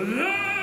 Rrrr!